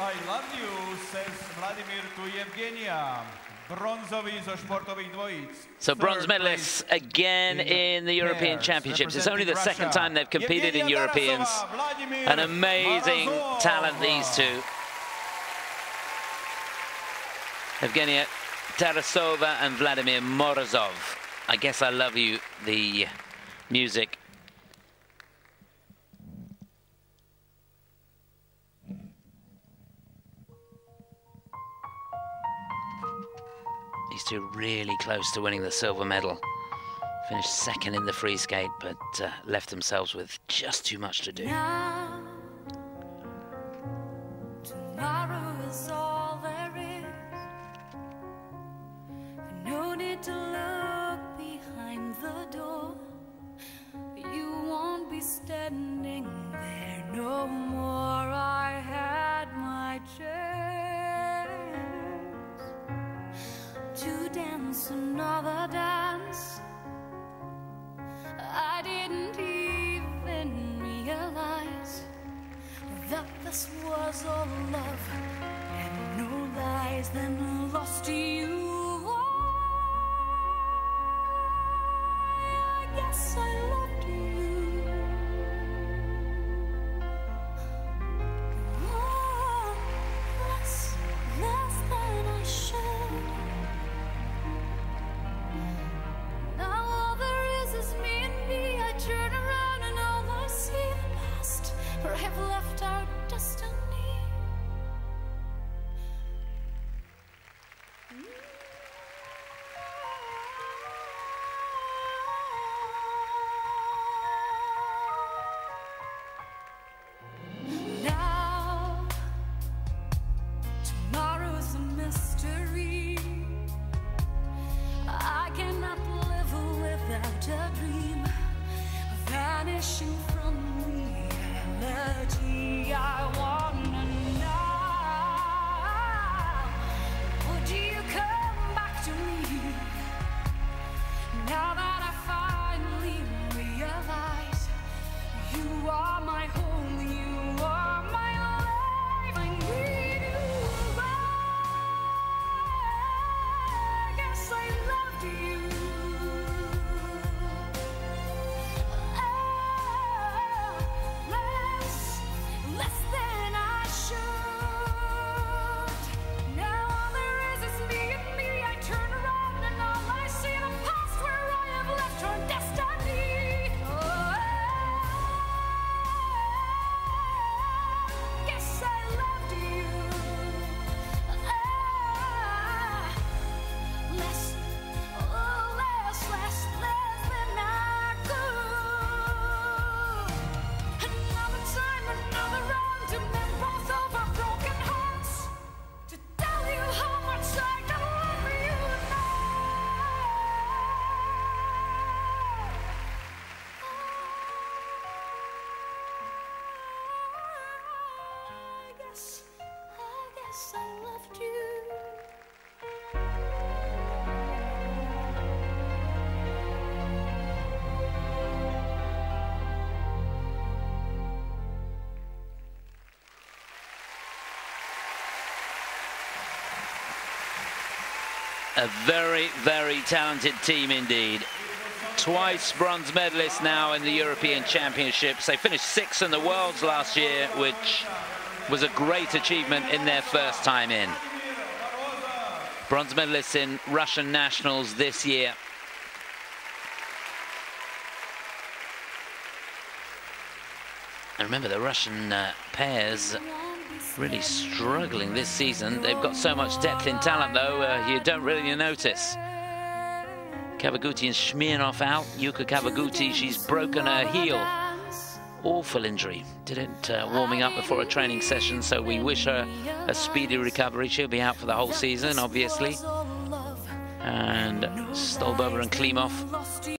I love you, says Vladimir to Evgenia. Brązowy ze sportowych dwojic. So bronze medalists again in the European Championships. It's only the second time they've competed in Europeans. An amazing talent, these two. Evgenia Tarasova and Vladimir Morozov. I guess I love you, the music. Two really close to winning the silver medal. Finished second in the free skate, but uh, left themselves with just too much to do. Now, another dance. I didn't even realize that this was all love and no lies. Then lost you. I guess I vanishing A very, very talented team indeed. Twice bronze medalists now in the European Championships. They finished sixth in the Worlds last year, which was a great achievement in their first time in. Bronze medalists in Russian Nationals this year. And remember, the Russian uh, pairs really struggling this season. They've got so much depth in talent, though, uh, you don't really notice. Kawaguchi and Smirnov out. Yuko Kawaguchi, she's broken her heel. Awful injury. Didn't uh, warming up before a training session, so we wish her a speedy recovery. She'll be out for the whole season, obviously. And Stolbova and Klimov